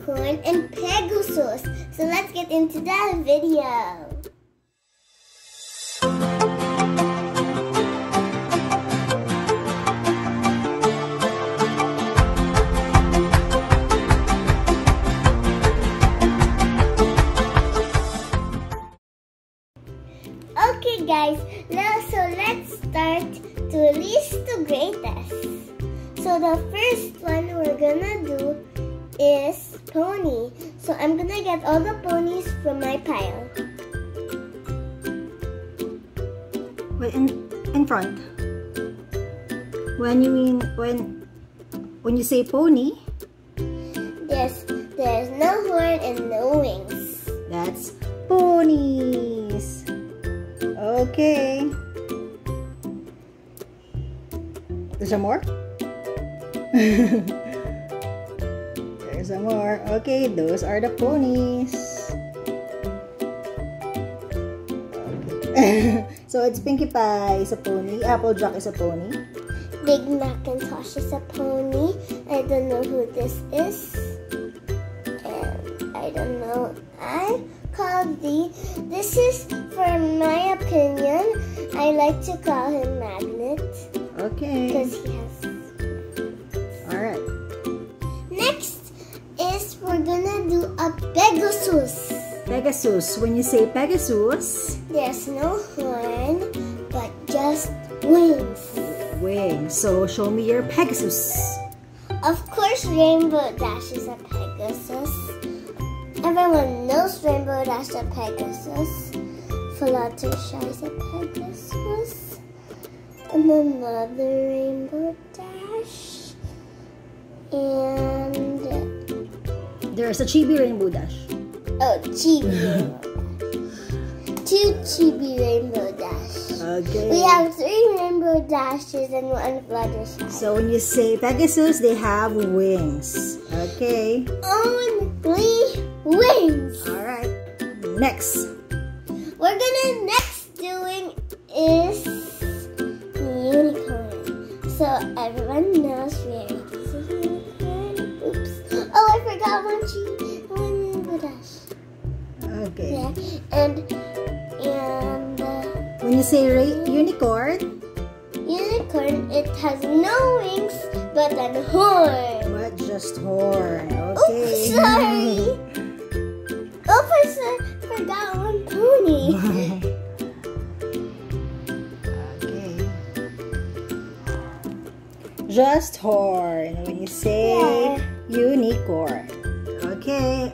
Unicorn, and Pegasus. So let's get into that video. Okay guys, now so let's start to least to greatest. So the first one we're gonna do is pony. So I'm gonna get all the ponies from my pile. Wait, in, in front. When you mean, when, when you say pony, There's, there's no horn and no wings. that's ponies. Okay. Is some more? There's some more. Okay, those are the ponies. Okay. so it's Pinkie Pie is a pony, Applejack is a pony. Big McIntosh is a pony. I don't know who this is. And I don't know. I call the. This is, for my opinion, I like to call him Magnet Okay. because he a Pegasus. Pegasus. When you say Pegasus, There's no horn, but just wings. wings. So show me your Pegasus. Of course, Rainbow Dash is a Pegasus. Everyone knows Rainbow Dash is a Pegasus. Fluttershy is a Pegasus. And another Rainbow Dash. And There's a Chibi Rainbow Dash. oh, Chibi Two Chibi Rainbow Dash. Okay. We have three Rainbow Dashes and one Fluttershy. So when you say Pegasus, they have wings. Okay. Only wings. Alright. Next. We're gonna next doing is unicorn. So everyone Forgot one cheat. One rainbow dash. Okay. Yeah. And and uh, When you say unicorn, unicorn, it has no wings but an horn. what just horn? Oops, Okay. sorry. Oops, I forgot one pony. okay. Just horn. When you say Yeah. unicorn. Okay.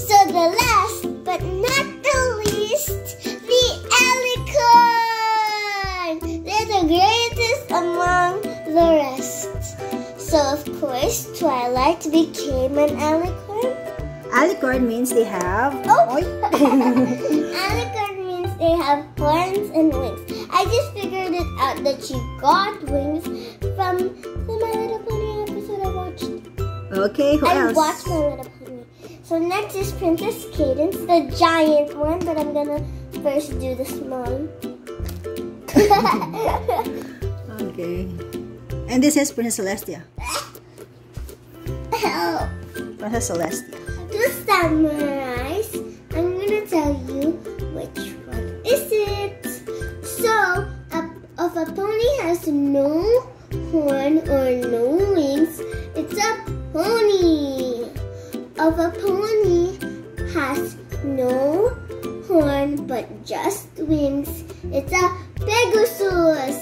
So the last but not the least, the alicorn! They're the greatest among the rest. So of course, Twilight became an alicorn. Alicorn means they have. Oh! Alicorn means they have horns and wings. I just figured it out that she got wings from Okay, who I else? watched My Little Pony. So next is Princess Cadance, the giant one, but I'm gonna first do the small. Okay. And this is Princess Celestia. Help. Princess Celestia. To summarize, I'm gonna tell you which one is it. So, a, if a pony has no horn or no wings, it's a pony. If a pony has no horn but just wings, it's a Pegasus.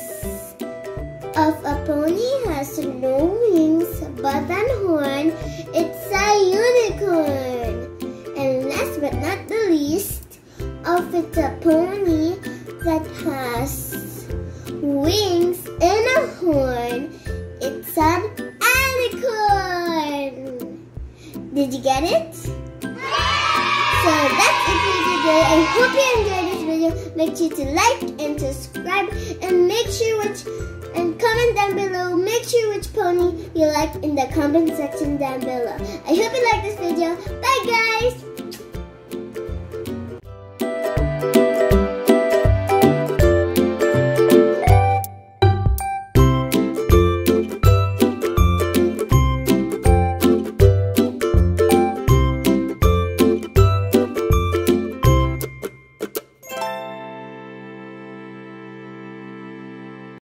Of a pony has no wings but an horn, it's a unicorn. And last but not the least, of it's a pony that has Did you get it? So that's it for today. I hope you enjoyed this video. Make sure to like and subscribe and make sure which and comment down below. Make sure which pony you like in the comment section down below. I hope you like this video. Bye guys!